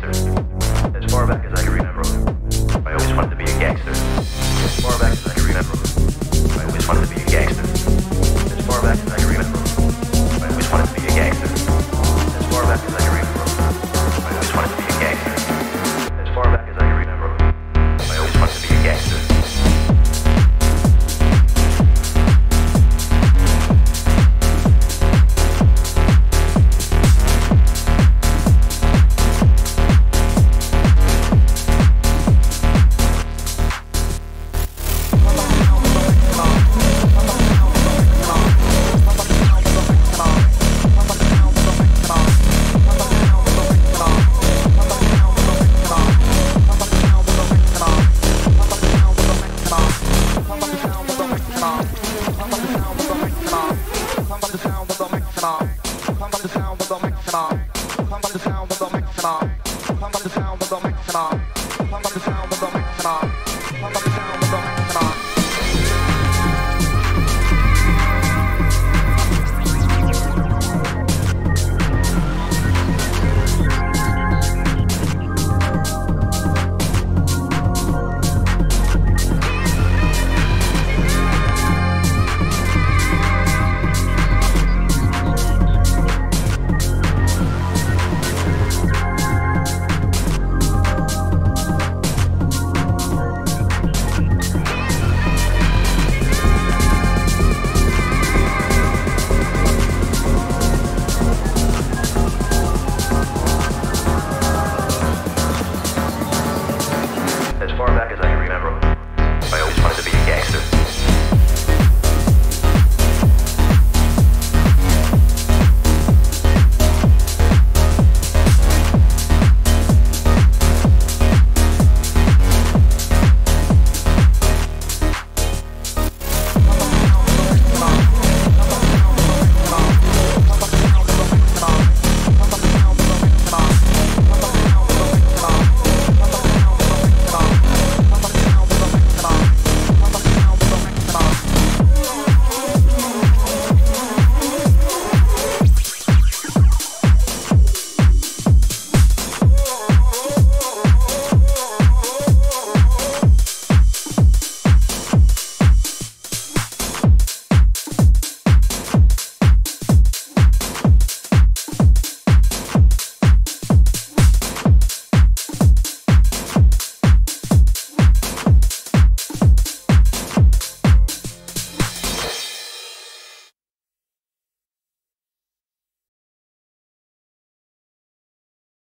gangster. As far back as I can remember, I always wanted to be a gangster. As far back as I can remember, I always wanted to be I'm the sound.